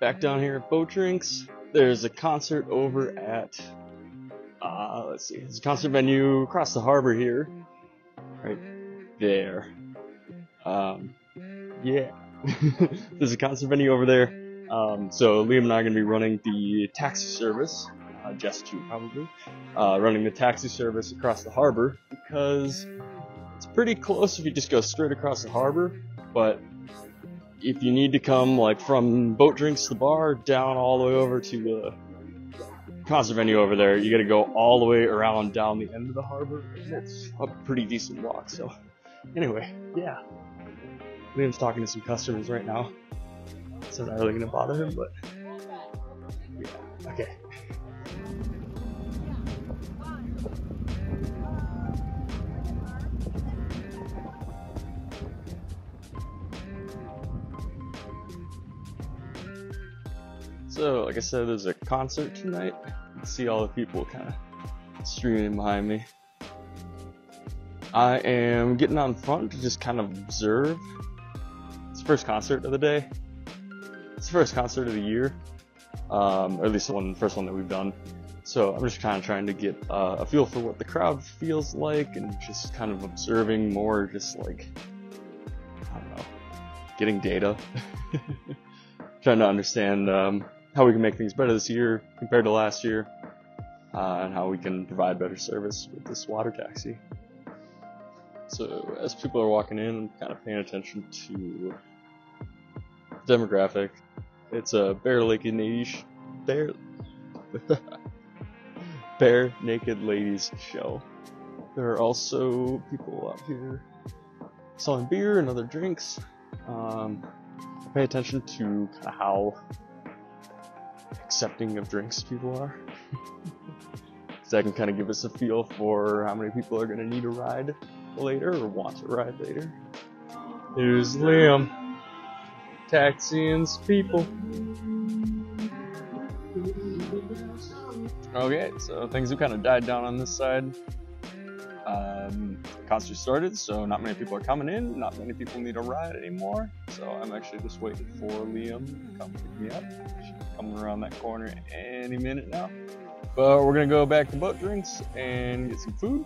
back down here at Boat Drinks. There's a concert over at, uh, let's see, there's a concert venue across the harbor here, right there. Um, yeah, there's a concert venue over there. Um, so Liam and I are gonna be running the taxi service. Uh, Jess too, probably. Uh, running the taxi service across the harbor because it's pretty close if you just go straight across the harbor, but if you need to come like from boat drinks the bar down all the way over to uh, the concert venue over there, you gotta go all the way around down the end of the harbor. It's a pretty decent walk. So anyway, yeah. Liam's talking to some customers right now. So not really gonna bother him, but So, like I said, there's a concert tonight. See all the people kind of streaming behind me. I am getting on front to just kind of observe. It's the first concert of the day. It's the first concert of the year, um, or at least the one, first one that we've done. So I'm just kind of trying to get uh, a feel for what the crowd feels like, and just kind of observing more, just like I don't know, getting data, trying to understand um, how we can make things better this year compared to last year, uh, and how we can provide better service with this water taxi. So as people are walking in, I'm kind of paying attention to demographic. It's a Barenaked Ladies, bare, Barenaked Ladies show. There are also people out here selling beer and other drinks. Um, pay attention to kind of how accepting of drinks people are. so that can kind of give us a feel for how many people are going to need a ride later or want to ride later. Here's Liam. Taxiing people. Okay, so things have kind of died down on this side. Um, concert started, so not many people are coming in. Not many people need a ride anymore. So I'm actually just waiting for Liam to come pick me up. She's coming around that corner any minute now. But we're gonna go back to Boat Drinks and get some food.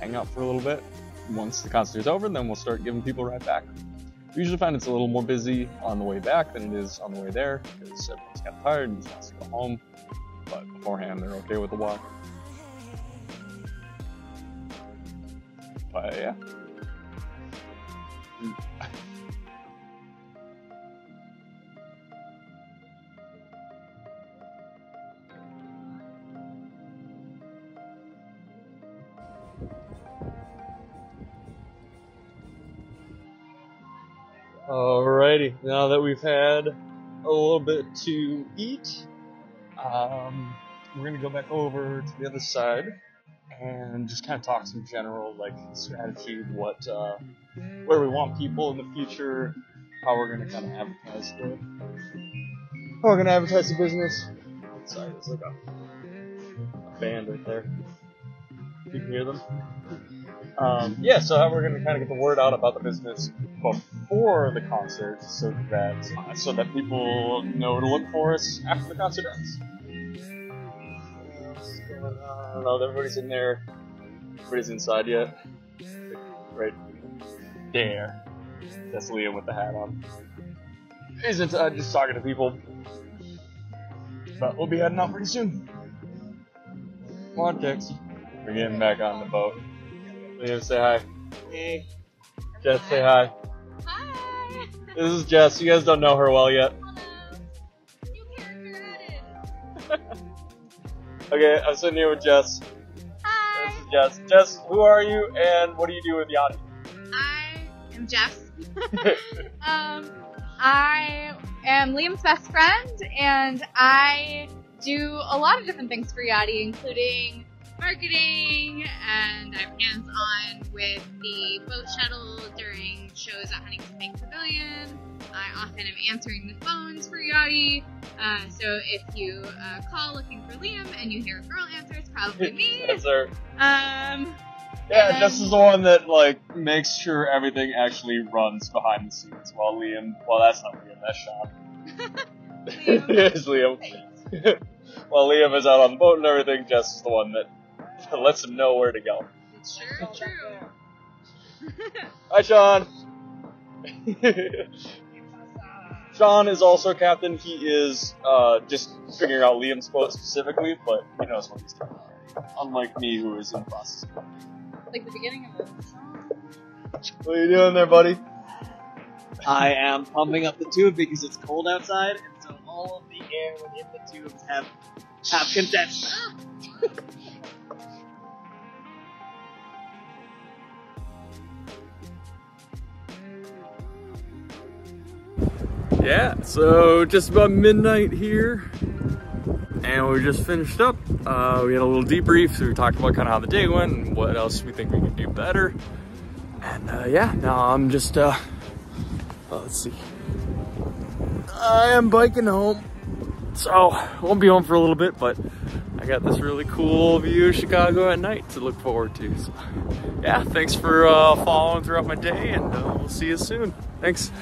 Hang out for a little bit. Once the concert is over, then we'll start giving people right back. We usually find it's a little more busy on the way back than it is on the way there because everyone's kind of tired and just wants to go home. But beforehand, they're okay with the walk. Yeah. Alrighty, now that we've had a little bit to eat, um, we're gonna go back over to the other side and just kind of talk some general like strategy, what uh, where we want people in the future, how we're gonna kind of advertise the how we're gonna advertise the business. Sorry, there's like a, a band right there. You can hear them. Um, yeah, so how we're to kind of get the word out about the business before the concert, so that uh, so that people know to look for us after the concert ends. I don't know. Everybody's in there. Everybody's inside yet. Right there. That's Liam with the hat on. He's inside, just talking to people. But we'll be heading out pretty soon. Come on, Tex. We're getting back on the boat. Liam, say hi. Hey. Jess, say hi. Hi. This is Jess. You guys don't know her well yet. Okay, I'm sitting here with Jess. Hi. This is Jess. Jess, who are you and what do you do with Yachti? I am Jess. um, I am Liam's best friend, and I do a lot of different things for Yachti, including marketing, and I'm hands-on with the boat shuttle during shows at Huntington Bank Pavilion. I often am answering the phones for Yachti. Uh, so if you uh, call looking for Liam and you hear a girl answer, it's probably me. That's her. Um, Yeah, And Jess is the one that like makes sure everything actually runs behind the scenes while Liam well that's not Liam, that's Sean. it's Liam. while Liam is out on the boat and everything, Jess is the one that lets him know where to go. It's sure true. Hi Sean! Sean is also captain. He is uh, just figuring out Liam's boat specifically, but he knows what he's doing. Unlike me, who is in the process. like the beginning of the song. What are you doing there, buddy? I am pumping up the tube because it's cold outside, and so all of the air within the tubes have have condensed. Yeah, so just about midnight here, and we just finished up. Uh, we had a little debrief, so we talked about kind of how the day went and what else we think we could do better. And uh, yeah, now I'm just, uh, well, let's see. I am biking home, so won't be home for a little bit, but I got this really cool view of Chicago at night to look forward to. So yeah, thanks for uh, following throughout my day, and uh, we'll see you soon. Thanks.